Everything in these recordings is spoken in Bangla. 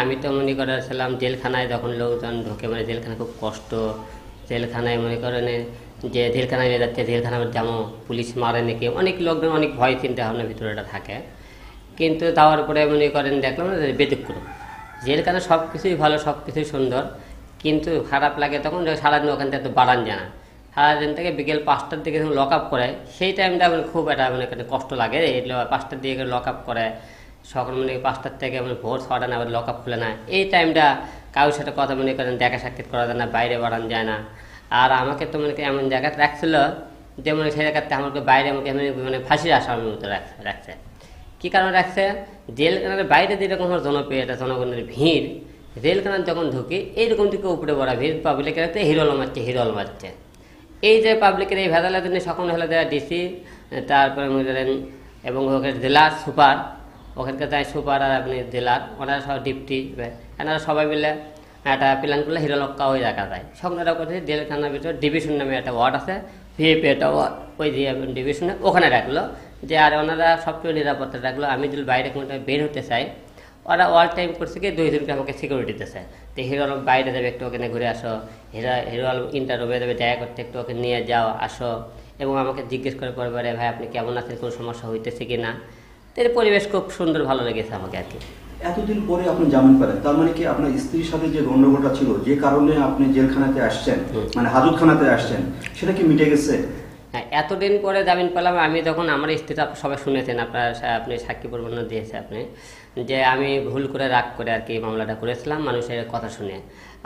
আমি তো মনে করেছিলাম জেলখানায় যখন লোকজন ঢোকে মানে জেলখানায় খুব কষ্ট। জেলখানায় মনে করেন যে জেলখানায় নিয়ে যাচ্ছে, জেলখানায় যেমন পুলিশ মারে নাকি, অনেক লোকজন, অনেক ভয়, চিন্তা ভাবনার ভিতরে এটা থাকে। কিন্তু তাওয়ার পরে মনে করেন দেখলাম ব্যতিক্রম জেলখানা সব কিছুই ভালো সব কিছুই সুন্দর, কিন্তু খারাপ লাগে তখন সারাদিন ওখান থেকে তো বাড়ান যায় না। সারাদিন থেকে বিকেল পাঁচটার দিকে যখন লক আপ করে, সেই টাইমটা খুব একটা মানে কষ্ট লাগে। পাঁচটার দিকে লক আপ করে সকাল মানে পাঁচটার থেকে মানে ভোর ছটা না লক আপ খুলে না এই টাইমটা কারোর সাথে কথা মনে করেন, দেখা সাক্ষাৎ করা যায় না, বাইরে বাড়ানো যায় না। আর আমাকে তো মানে এমন জায়গাতে রাখছিল যে মানে সেই জায়গাতে আমাকে বাইরে আমাকে এমনি মানে ফাঁসির আসার মতো রাখছে। কী কারণে রাখছে? জেলখানার বাইরে যেরকম আমার জনপ্রিয়তা, জনগণের ভিড় জেলখানার যখন ঢুকি, এইরকম থেকে উপরে বড়া ভিড় পাবলিকের একটা হিরোল মারছে হিরোল মারছে। এই যে পাবলিকের এই ভেজালের জন্য সকল হলে দেওয়া ডিসি তারপরে এবং জেলার সুপার ওখানকার তাই সুপার আর আপনি জেলার ওনারা সব ডিপটি এনারা সবাই মিলে একটা প্ল্যান করলে হিরোলক্কা ওই রাখা যায়। সকলেরা করছে জেলখানার ভিতরে ডিভিশন নামে একটা ওয়ার্ড আছে ভিএপি একটা ওয়ার্ড ওই ডিভিশনে ওখানে রাখল যে, আর ওনারা সবচেয়ে নিরাপত্তা রাখল, আমি যদি বাইরে কোনো বের হতে চাই, ওরা অল টাইম করছে কি দুই জনকে আমাকে সিকিউরিটি দিতেছে। তো হিরো আলম বাইরে যাবে, একটু ওখানে ঘুরে আসো। হিরো হিরো আলম ইন্টারভিউ দেবে দেখা করতে একটু ওকে নিয়ে যাও, আসো। এবং আমাকে জিজ্ঞেস করে পরে ভাই, আপনি কেমন আছেন? কোনো সমস্যা হইতেছে কি না তো এর পরিবেশ খুব সুন্দর ভালো লেগেছে আমাকে আর কি। এতদিন পরে আপনি জামিন পেলেন তার মানে কি আপনার স্ত্রীর সাথে যে গন্ডগোলটা ছিল যে কারণে আপনি জেলখানাতে আসছেন। মানে হাজতখানাতে আসছেন সেটা কি মিটে গেছে? হ্যাঁ এতদিন পরে জামিন পেলাম আমি তখন আমার স্ত্রীটা সবাই শুনেছেন আপনার আপনি সাক্ষী প্রবর্তন দিয়েছে আপনি যে আমি ভুল করে রাগ করে আর কি মামলাটা করেছিলাম মানুষের কথা শুনে।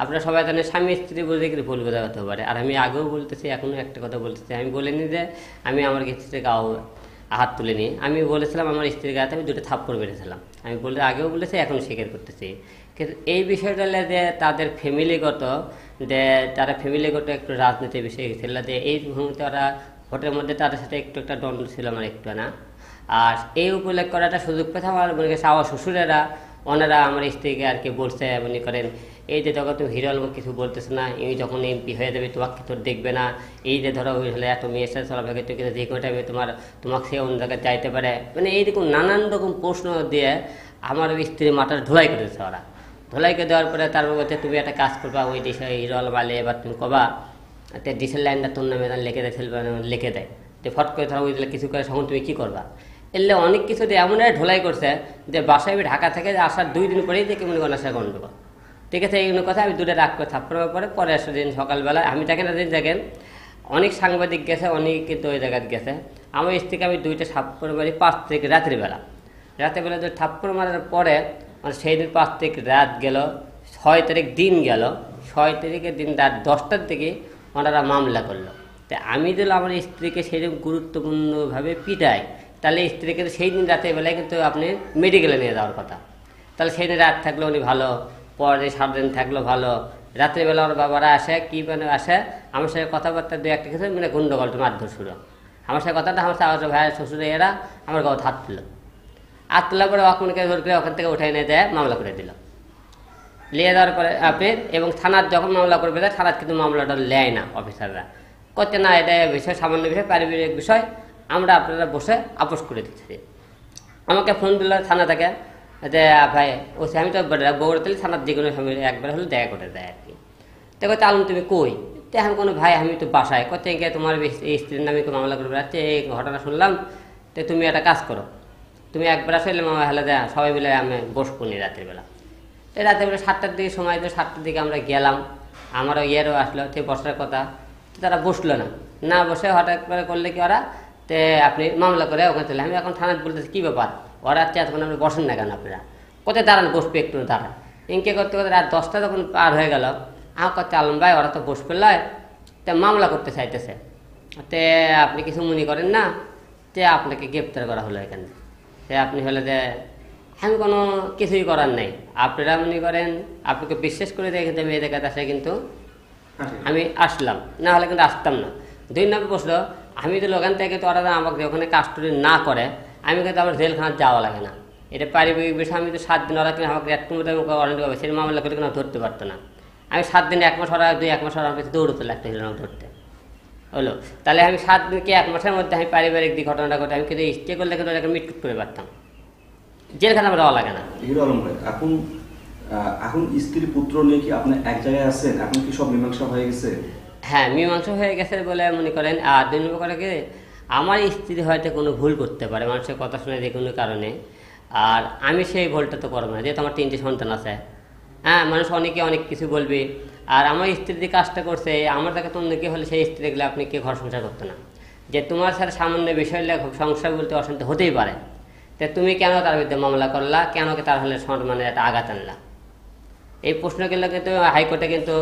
আপনারা সবাই জানেন স্বামী স্ত্রী বুঝে কি ভুল বোঝা হতে পারে। আর আমি আগেও বলতেছি এখনও একটা কথা বলতেছি আমি বলিনি যে আমি আমার স্ত্রীর গাও তুলে নিয়ে। আমি বলেছিলাম, আমার স্ত্রীর গাতে আমি দুটো থাপ্পড় মেরেছিলাম। আমি বলে, আগেও বলেছি এখন স্বীকার করতেছি। কিন্তু এই বিষয়টা যে, তাদের ফ্যামিলিগত যে, তারা ফ্যামিলিগত একটু রাজনীতির বিষয় গেছিল যে, এই মুহূর্তে ওরা ভোটের মধ্যে তাদের সাথে একটু একটা দ্বন্দ্ব ছিল আমার একটু না আর এই উপলক্ষ করাটা সুযোগ পেতাম আমার মনে গেছে আমার শ্বশুরেরা ওনারা আমার স্ত্রীকে আর কি বলছে মনে করেন, এই যে যখন তুমি হিরো কিছু বলতেছে না এই যখন এমপি হয়ে যাবে তোমাকে তোর দেখবে না? এই যে ধরো হলে সাথে চলাফেরা তুই কিন্তু যে কোনো টাইমে তোমার, তোমাকে সে অন্য জায়গায় চাইতে পারে। মানে এইরকম নানান রকম প্রশ্ন দিয়ে আমার স্ত্রীর মাথাটা ধুলাই করেছে ওরা। ধুলাইকে দেওয়ার পরে তারপর বলছে, তুমি একটা কাজ করবা, ওই দেশে হিরো আলম আলে এবার তুমি কবা তে ডিসেল লাইনটা তোর নামে লিখে দেয় লিখে দেয়। তো ফট করে ধরো, ওই কিছু করে, তখন তুমি কী করবা? এলে অনেক কিছু এমন ঢোলাই করছে যে বাসায় ঢাকা থেকে আসার দুই দিন পরেই দেখি মনে করেন আসা গন্ডগোল ঠিক আছে এইগুলো কথা আমি দুটো রাগ করে থাপ্পড়ের পরে পরে আসা দিন সকালবেলা আমি দেখেন দিন, দেখেন, অনেক সাংবাদিক গেছে, অনেক কিন্তু ওই জায়গায় গেছে। আমার স্ত্রীকে আমি দুইটা থাপ্পড় মারি পাঁচ থেকে রাত্রিবেলা। রাত্রিবেলা দুই থাপ্পড় মারার পরে মানে সেই দিন পাঁচ থেকে রাত গেল, ছয় তারিখ দিন গেল, ছয় তারিখের দিন রাত দশটার দিকে ওনারা মামলা করল। তা আমি যদি আমার স্ত্রীকে সেরকম গুরুত্বপূর্ণভাবে পিটাই তাহলে স্ত্রীকে সেই দিন রাতের বেলায় কিন্তু আপনি মেডিকেলে নিয়ে যাওয়ার কথা। তাহলে সেই দিন রাত থাকলে উনি ভালো পরে সারাদিন থাকল ভালো। রাত্রিবেলা ওর বাবারা আসে, কী মানে আসে? আমার সাথে কথাবার্তা দু একটা কিছু মানে গন্ডগোলটা মারধর শুরু। আমার সাথে কথাটা, আমার সাথে ভাই শ্বশুর, এরা আমার গাও হাত তুলো হাত তোলার পরে অকমনকে ধর করে ওখান থেকে উঠে নিয়ে দেয়, মামলা করে দিল। নিয়ে যাওয়ার পরে আপনি এবং থানার যখন মামলা করবে, থানার কিন্তু মামলাটা নেয় না অফিসাররা করতে না এটা বিষয়, সামান্য বিষয়, পারিবারিক বিষয়। আমরা আপনারা বসে আপোষ করে দিচ্ছি। আমাকে ফোন দিল থানা থেকে যে ভাই, ও আমি তো বগুড়া তেলে থানার যে কোনো সময় একবার হলে দেখা করে দেয় আর কি তো কত আলম, তুমি কই? তো এখন কোনো ভাই, আমি তো বাসায়। কত তোমার স্ত্রীর নামে মামলা করবে। আচ্ছা এই ঘটনা শুনলাম। তো তুমি একটা কাজ করো। তুমি একবার আসলে মামা হেলে দেয় সবাই মিলে আমি বসবো নি রাতের বেলা। তো রাতের বেলা সাতটার দিকে সময় তো সাতটার দিকে আমরা গেলাম। আমারও ইয়েরও আসলো সে বসার কথা। তারা বসল না। না বসে হঠাৎ করে করলে কি ওরা? তে আপনি মামলা করে ওখানে চলে আমি এখন থানায় বলতেছি কী ব্যাপার? ওরা হচ্ছে এতক্ষণ আপনি বসেন না কেন আপনারা? কোথায় দাঁড়ান বসবে একটু দাঁড়ান। ইনকে করতে করতে রাত দশটা যখন পার হয়ে গেল। আমার কথা আলম ভাই ওরা তো বসবে লয়। তে মামলা করতে চাইতেছে। তে আপনি কিছু মনে করেন না তে আপনাকে গ্রেপ্তার করা হলো এখানে। সে আপনি হলে যে আমি কোনো কিছুই করার নেই। আপনারা মনে করেন আপনাকে বিশ্বাস করে দেখে দেবে এই জায়গাতে আসে কিন্তু আমি আসলাম। না হলে কিন্তু আসতাম না। দুই নম্বর প্রশ্ন আমি তো ওখান থেকে তো ওরা আমাকে ওখানে কাস্টডি না করে, আমি কিন্তু আমার জেলখানা যাওয়া লাগে না। এটা পারিবারিক বিষয়, আমি তো সাত দিন ওরা কিন্তু আমাকে মতো আমাকে ওয়ারেন্টি সেই মামলা করে কেন ধরতে পারতো না? আমি সাত দিন এক মাস ওরা দুই এক মাস ওরা আমার কাছে দৌড়তে লাগতো হিরোনাম ধরতে। হলো? তাহলে আমি সাত দিন কি এক মাসের মধ্যে আমি পারিবারিক দিক ঘটনাটা ঘটে, আমি কিন্তু স্টে করলে কিন্তু ওটাকে মিটকুট করে পারতাম? জেলখানা আমার লাগে না। এখন এখন স্ত্রী পুত্র নিয়ে কি আপনি এক জায়গায় আছেন? এখন কি সব মীমাংসা হয়ে গেছে? হ্যাঁ মীমাংসা হয়ে গেছে বলে মনে করেন। আর দুই নম্বর করে কি? আমার স্ত্রী হয়তো কোনো ভুল করতে পারে, মানুষের কথা শুনে যে কোনো কারণে। আর আমি সেই ভুলটা তো করব না, যেহেতু আমার তিনটে সন্তান আছে। হ্যাঁ মানুষ অনেকে অনেক কিছু বলবে। আর আমার স্ত্রী যে কাজটা করছে, আমার তাকে অন্য কি হলে সেই স্ত্রী দেখলে আপনি কি ঘর সংসার করতো না। যে তোমার সাথে সামান্য বিষয় হলে সংসার বলতে অশান্তি হতেই পারে। তা তুমি কেন তার বিরুদ্ধে মামলা করলা? কেন তার হলে সম্মানের একটা আঘাত আনলা? এই প্রশ্নগুলো কিন্তু হাইকোর্টে কিন্তু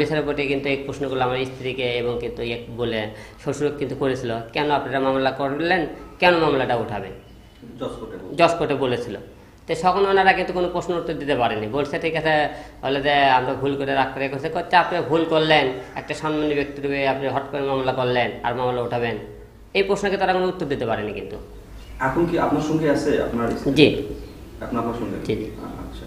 বিচারপতি কিন্তু এই প্রশ্নগুলো আমার স্ত্রীকে এবং কিন্তু ইয়ে বলে শ্বশুর কিন্তু করেছিল। কেন আপনারা মামলা করলেন? কেন মামলাটা উঠাবেন? জজ কোর্টে বলেছিল। তো তখন ওনারা কিন্তু কোনো প্রশ্ন উত্তর দিতে পারেনি। বলছে ঠিক আছে বলে যে আমরা ভুল করে রাগ করে করছে। করছে আপনি ভুল করলেন। একটা সম্মানী ব্যক্তির হয়ে আপনি হট করে মামলা করলেন আর মামলা উঠাবেন। এই প্রশ্নকে তারা কোনো উত্তর দিতে পারেনি কিন্তু। এখন কি আপনার সঙ্গে আছে? আপনার জি। আপনার সঙ্গে? জি, জি। আচ্ছা।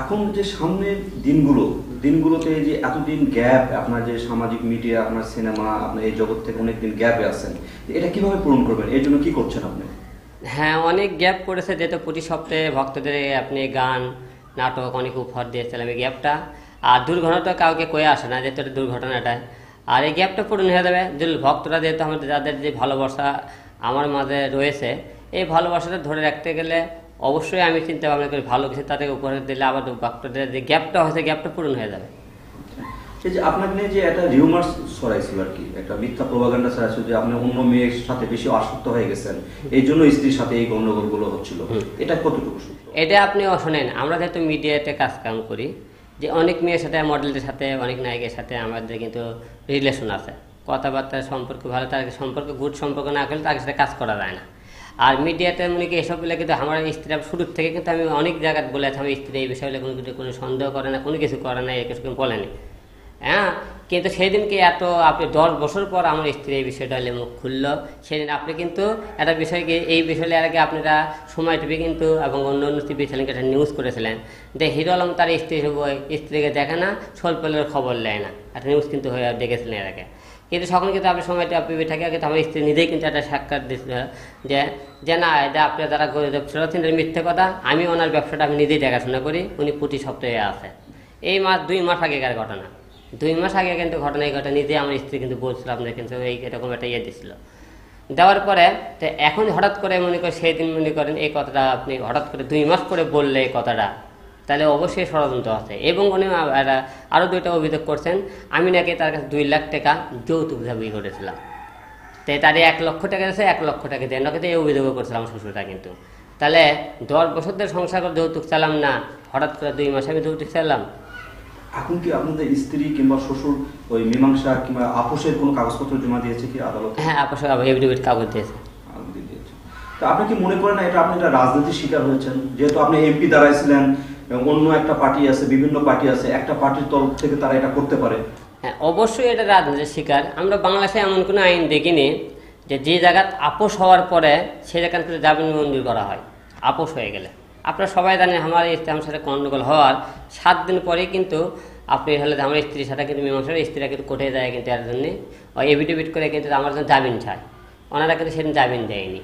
এখন যে সামনের দিনগুলো, দিনগুলোতে যে এতদিন গ্যাপ আপনার যে সামাজিক মিডিয়া আপনার সিনেমা আপনার এই জগৎ থেকে অনেকদিন গ্যাপে আছেন, এটা কীভাবে পূরণ করবেন? এর জন্য কি করছেন আপনি? হ্যাঁ অনেক গ্যাপ করেছে, যেহেতু প্রতি সপ্তাহে ভক্তদের আপনি গান, নাটক, অনেক উপহার দিয়েছিলাম এই গ্যাপটা আর দুর্ঘটনা তো কাউকে কয়ে আসে না, যেহেতু এটা দুর্ঘটনাটা আর এই গ্যাপটা পূরণ হয়ে যাবে যে ভক্তরা যেহেতু আমাদের, যাদের যে ভালোবাসা আমার মাঝে রয়েছে, এই ভালোবাসাটা ধরে রাখতে গেলে অবশ্যই আমি চিন্তা ভাবনা করি ভালো কিছু তাদের উপহার দিলে আবার ভক্তদের যে গ্যাপটা হয়েছে গ্যাপটা পূরণ হয়ে যাবে। এই যে আপনাকে নিয়ে যে একটা রিউমার্স ছড়াইছিল আর কি একটা মিথ্যা প্রভাগান্ডা ছড়াইছিল যে আপনি অন্য মেয়ের সাথে বেশি আসক্ত হয়ে গেছেন এই জন্য স্ত্রীর সাথে এই গন্ডগোলগুলো হচ্ছিল। এটা কতটুকু সত্য? এটা আপনি শোনেন আমরা যেহেতু মিডিয়াতে কাজ কাম করি যে অনেক মেয়ের সাথে মডেলদের সাথে অনেক নায়কের সাথে আমাদের কিন্তু রিলেশন আছে। কথাবার্তা সম্পর্ক ভালো তার সম্পর্ক গুড সম্পর্ক না করলে তার সাথে কাজ করা যায় না। আর মিডিয়াতে মনে কি এসব বলে কিন্তু আমার স্ত্রী শুরুর থেকে কিন্তু আমি অনেক জায়গায় বলেছি আমার স্ত্রী এই বিষয়ে কোনো কিছু, কোনো সন্দেহ করে না, কোনো কিছু করে না কিছু বলেনি হ্যাঁ কিন্তু সেদিনকে এত, আপনি দশ বছর পর আমার স্ত্রী এই বিষয়টা হলে মুখ খুললো। সেদিন আপনি কিন্তু একটা বিষয়কে এই বিষয়ে আগে আপনারা সময় টিভি কিন্তু এবং অন্য অন্য টিভি চ্যানেলকে একটা নিউজ করেছিলেন। যে হিরো আলম তার স্ত্রী, স্ত্রীকে দেখে না স্বল্পলের খবর নেয় না। একটা নিউজ কিন্তু হয়ে দেখেছিলেন এর আগে। কিন্তু তখন কিন্তু আপনি সময়টা পিবি থাকে, কিন্তু আমার স্ত্রী নিজেই কিন্তু একটা সাক্ষাৎ দিচ্ছিল যে যে না, এটা আপনি তারা ছিল মিথ্যে কথা। আমি ওনার ব্যবসাটা আমি নিজেই দেখাশোনা করি। উনি প্রতি সপ্তাহে আছে এই মাস, দুই মাস আগেকার ঘটনা। দুই মাস আগে কিন্তু ঘটনা এই ঘটনা নিজে আমার স্ত্রী কিন্তু বলছিল আপনার কিন্তু এই এরকম একটা ইয়ে দিছিল। দেওয়ার পরে, তো এখন হঠাৎ করে মনে করেন, সেই দিন মনে করেন এই কথাটা আপনি হঠাৎ করে দুই মাস পরে বললে এই কথাটা। তাহলে অবশ্যই ষড়যন্ত্র আছে। এবং উনি আরও দুইটা অভিযোগ করছেন আমি নাকি তার কাছে দুই লাখ টাকা যৌতুক দাবি করেছিলাম। তাই তার এক লক্ষ টাকা আছে এক লক্ষ টাকা দেন নাকি তো এই অভিযোগও করছিলাম শ্বশুরটা কিন্তু। তাহলে দশ বছর ধরে সংসার করে যৌতুক চালাম না হঠাৎ করে দুই মাসে আমি যৌতুক চালাম এখন কি আপনাদের স্ত্রী কিংবা শ্বশুর ওই মীমাংসা কিংবা আপোষের কোনো কাগজপত্র জমা দিয়েছে কি আদালতে? হ্যাঁ আপনার এভিডেভিট কাগজ দিয়েছে। দিয়েছে। আপনি কি মনে করেন না এটা আপনি একটা রাজনীতির শিকার হয়েছেন? যেহেতু আপনি এমপি দাঁড়াইছিলেন অন্য একটা পার্টি আছে, বিভিন্ন পার্টি আছে, একটা পার্টির তরফ থেকে তারা এটা করতে পারে। হ্যাঁ অবশ্যই এটা রাজনীতির শিকার। আমরা বাংলাদেশে এমন কোনো আইন দেখিনি যে যে জায়গাত আপোষ হওয়ার পরে সে জায়গার থেকে জামিন মঞ্জুর করা হয়। আপোষ হয়ে গেলে। আপনারা সবাই জানেন আমার ইসলামের সাথে গণ্ডগোল হওয়ার সাত দিন পরে কিন্তু আপনি হলে আমার স্ত্রীর সাথে কিন্তু মীমাংসা স্ত্রীরা কিন্তু কোর্টে যায় কিন্তু এর জন্য। এভিডেভিট করে কিন্তু আমার জন্য জামিন চায় ওনারা কিন্তু সেদিন জামিন দেয়নি।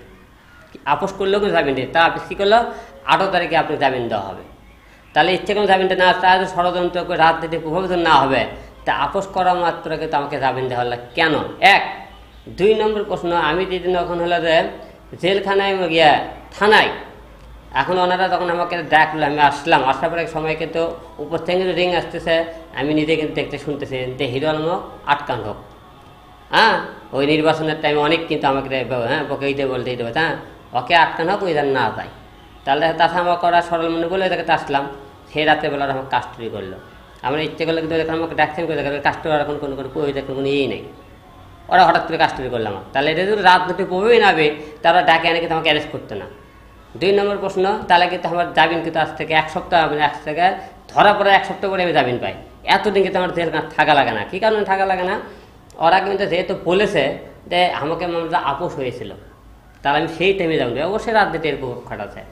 আপোষ করলেও কিন্তু জামিন দেয় তা আপনি কী করল? আঠারো তারিখে আপনি জামিন দেওয়া হবে। তাহলে ইচ্ছে কোনো জামিনটা না তাহলে ষড়যন্ত্র করে রাজনীতি প্রভাবিত না হবে। তা আপোষ করা মাত্র কিন্তু আমাকে জামিন দেওয়া হলো। কেন? এক, দুই নম্বর প্রশ্ন, আমি যেদিন তখন হলো যে জেলখানায় গিয়া থানায়, এখন ওনারা তখন আমাকে ডাকলো, আমি আসলাম। আসার পরে সময় কিন্তু উপর থেকে কিন্তু রিং আসতেছে, আমি নিজে কিন্তু দেখতে শুনতেছি যে হিরো আটকান। হোক হ্যাঁ? ওই নির্বাচনের টাইমে অনেক কিন্তু আমাকে রে- হ্যাঁ বকে দিতে বলতে দেবে হ্যাঁ ওকে আটকান হোক ওই যেন না যায়। তাহলে তাছাড়া আমার করা সরল মনে বলে তাকে আসলাম। সেই রাত্রেবেলা আমার কাস্টডি করল। আমার ইচ্ছে করলে কিন্তু দেখলাম আমাকে ডাকছেন করে দেখলাম কাস্টডি এখন কোনো কোনো ওই দেখলাম কোনো ইয়েই নেই। ওরা হঠাৎ করে কাস্টডি করলাম আমার তাহলে এটা যদি রাজনীতি প্রভাবই নাবে তারা ডাকে আনে কিন্তু আমাকে অ্যারেস্ট করতো না। দুই নম্বর প্রশ্ন, তাহলে কিন্তু আমার জামিন কিন্তু আজ থেকে এক সপ্তাহ মানে এক থেকে ধরা পড়ে এক সপ্তাহ করে আমি জামিন পাই। এতদিন কিন্তু আমার জেল থাকা লাগে না। কী কারণে থাকা লাগে না? ওরা কিন্তু যেহেতু বলেছে যে আমাকে মামলা আপোষ হয়েছিল, তাহলে আমি সেই টাইমে যাব। অবশ্যই রাত রাজনীতির প্রভাব খাটাচ্ছে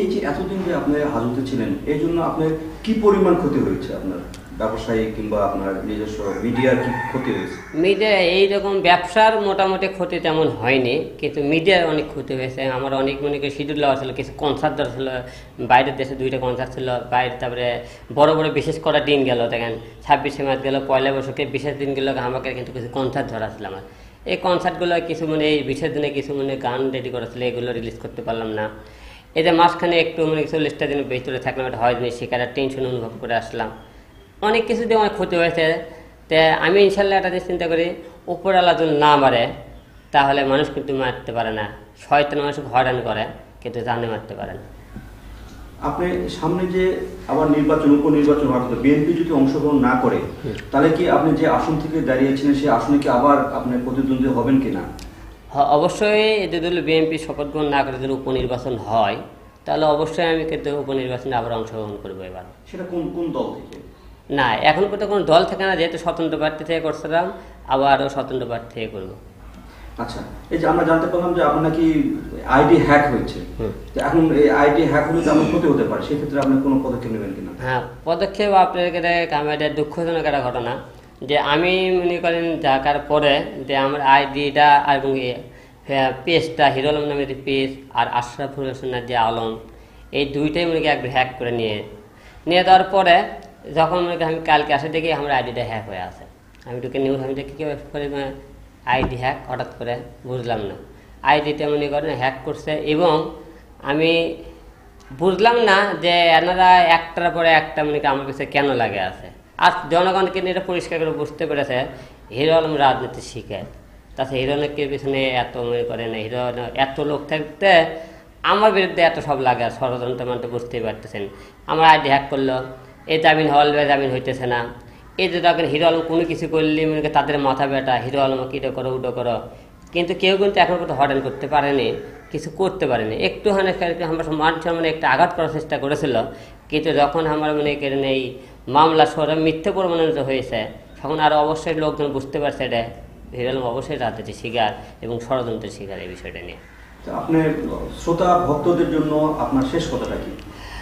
এই যে এতদিন যে আপনি হাজতে ছিলেন এই জন্য আপনার কি পরিমাণ ক্ষতি হয়েছে আপনার ব্যবসায়ী কিংবা আপনার নিজস্ব মিডিয়ার কি ক্ষতি হয়েছে? মিডিয়া এইরকম ব্যবসার মোটামুটি ক্ষতি তেমন হয়নি, কিন্তু মিডিয়ার অনেক ক্ষতি হয়েছে। আমার অনেক মনে করি শিডিউল ছিল, কিছু কনসার্ট দেওয়া ছিল, বাইরের দেশে দুইটা কনসার্ট ছিল, বাইরে তারপরে বড় বড় বিশেষ করা দিন গেল, দেখেন, ছাব্বিশে মার্চ গেল, পয়লা বৈশাখে বিশেষ দিনগুলো আমাকে কিন্তু কিছু কনসার্ট ধরা ছিল আমার। এই কনসার্টগুলো কিছু মানে এই বিশেষ দিনে কিছু মানে গান রেডি করেছিল এগুলো রিলিজ করতে পারলাম না। এতে মাঝখানে একটু মানে চল্লিশটা দিনের ভিতরে থাকলাম একটা হয়নি সেখানে টেনশন অনুভব করে আসলাম। অনেক কিছু দিয়ে অনেক ক্ষতি হয়েছে। তে আমি ইনশাল্লাহ একটা চিন্তা করি উপরওয়ালা যদি না মারে তাহলে মানুষ কিন্তু মারতে পারে না। শয়তান মানুষ হয়রান করে কিন্তু জানে মারতে পারে না। আপনি সামনে যে আবার নির্বাচন উপনির্বাচন হওয়ার বিএনপি যদি অংশগ্রহণ না করে তাহলে কি আপনি যে আসন থেকে দাঁড়িয়েছিলেন সেই আসনে কি আবার আপনি প্রতিদ্বন্দ্বী হবেন কিনা? অবশ্যই যদি বিএনপি শপথ গ্রহণ না করে যদি উপনির্বাচন হয় তাহলে অবশ্যই আমি কিন্তু উপনির্বাচনে আবার অংশগ্রহণ করব এবার। সেটা কোন কোন দল থেকে? না এখন পর্যন্ত কোনো দল থাকে না যেহেতু স্বতন্ত্র প্রার্থী থেকে করছিলাম আবারও স্বতন্ত্র প্রার্থী থেকে করব। আচ্ছা এই যে আমরা জানতে পারলাম যে আপনার নাকি আইডি হ্যাক হয়েছে। এখন এই আইডি হ্যাক হলে যেমন ক্ষতি হতে পারে সেক্ষেত্রে আপনি কোনো পদক্ষেপ নেবেন কিনা? হ্যাঁ পদক্ষেপ আপনার কাছে দুঃখজনক একটা ঘটনা। যে আমি মনে করেন দেখার পরে যে আমার আইডিটা এবং পেজটা হিরো আলম নামের পেজ আর আশরাফুল হোসেনের যে আলম, এই দুইটাই মনে একবার হ্যাক করে নিয়ে নিয়ে দেওয়ার পরে যখন মনে আমি কালকে আসে দেখি আমার আইডিটা হ্যাক হয়ে আছে। আমি ঢুকে নিউজ আমি দেখি কেউ করে আইডি হ্যাক হঠাৎ করে বুঝলাম না। আইডিটা মনে করেন হ্যাক করছে এবং আমি বুঝলাম না যে এনারা একটার পরে একটা মানে কি আমার কাছে কেন লাগে আছে। আর জনগণকে এটা পরিষ্কার করে বুঝতে পেরেছে, হিরো আলম রাজনীতি শিখে। তাছাড়া হিরো অনেকের পিছনে এত মনে করে না, হিরো এত লোক থাকতে আমার বিরুদ্ধে এত সব লাগে, ষড়যন্ত্র মানে বুঝতেই পারতেছেন। আমার আইডি হ্যাক করল, এই জামিন হল জামিন হইতেছে না। এই যে দেখেন হিরো আলম কোনো কিছু করলে, মনে তাদের মাথা ব্যথা হিরো আলম কিটো করো উটো করো। কিন্তু কেউ কিন্তু এখন পর্যন্ত হরেন করতে পারেনি, কিছু করতে পারেনি। একটু আমরা মান সম্মানে একটা আঘাত করার চেষ্টা করেছিল, কিন্তু যখন আমার মানে কেন এই মামলা সরে মিথ্যে প্রমাণিত হয়েছে। তখন আর অবশ্যই লোকজন বুঝতে পারছে এটা। হিরো আলম অবশ্যই রাজনীতি শিকার এবং ষড়যন্ত্রের শিকার এই বিষয়টা নিয়ে। আপনি শ্রোতা ভক্তদের জন্য আপনার শেষ কথাটা কি?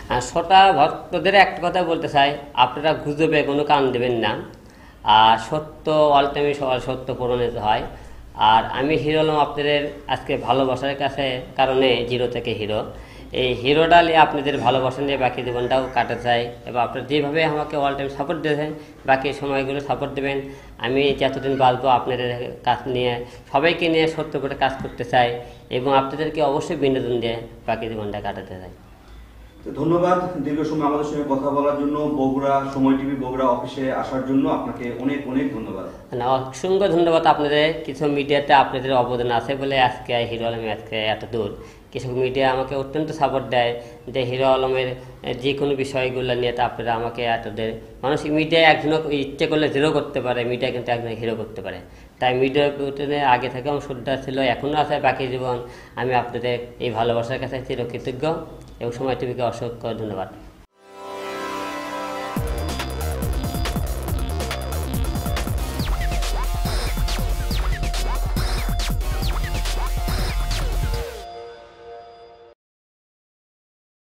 আর ভক্তদের একটা কথা বলতে চাই। আপনারা গুজবে কোনো কান দেবেন না। আর সত্য অল্টাইমে সত্য পূরণিত হয়। আর আমি হিরো হলাম আপনাদের আজকে ভালোবাসার কাছে কারণে জিরো থেকে হিরো। এই হিরোটা নিয়ে আপনাদের ভালোবাসা নিয়ে বাকি জীবনটাও কাটাতে চাই এবং আপনারা যেভাবে আমাকে অল টাইম সাপোর্ট দিয়েছেন বাকি সময়গুলো সাপোর্ট দেবেন আমি যতদিন বাঁচবো আপনাদের কাজ নিয়ে সবাইকে নিয়ে সত্য করে কাজ করতে চাই এবং আপনাদেরকে অবশ্যই বিনোদন দিয়ে বাকি জীবনটা কাটাতে চাই। ধন্যবাদ দীর্ঘ সময় আমাদের সঙ্গে কথা বলার জন্য বগুড়া সময় টিভি বগুড়া অফিসে আসার জন্য আপনাকে অনেক অনেক ধন্যবাদ। মানে অসংখ্য ধন্যবাদ আপনাদের কিছু মিডিয়াতে আপনাদের অবদান আছে বলে আজকে হিরো আলম আজকে এত দূর। কিছু মিডিয়া আমাকে অত্যন্ত সাপোর্ট দেয় যে হিরো আলমের যে কোনো বিষয়গুলো নিয়ে তারপরে আমাকে এত দেয় মানুষ মিডিয়া একজন ইচ্ছে করলে জিরো করতে পারে মিডিয়া কিন্তু একজন হিরো করতে পারে। তাই মিডিয়ার প্রতি আগে থেকে আমার শ্রদ্ধা ছিল, এখনও আছে বাকি জীবন। আমি আপনাদের এই ভালোবাসার কাছে চিরকৃতজ্ঞ এবং সময় টিভিকে অসংখ্য ধন্যবাদ।